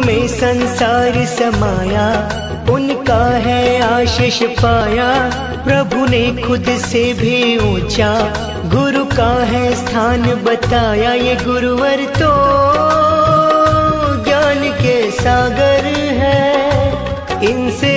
में संसार समाया, उनका है आशीष पाया। प्रभु ने खुद से भी ऊँचा, गुरु का है स्थान बताया। ये गुरुवर तो ज्ञान के सागर है, इनसे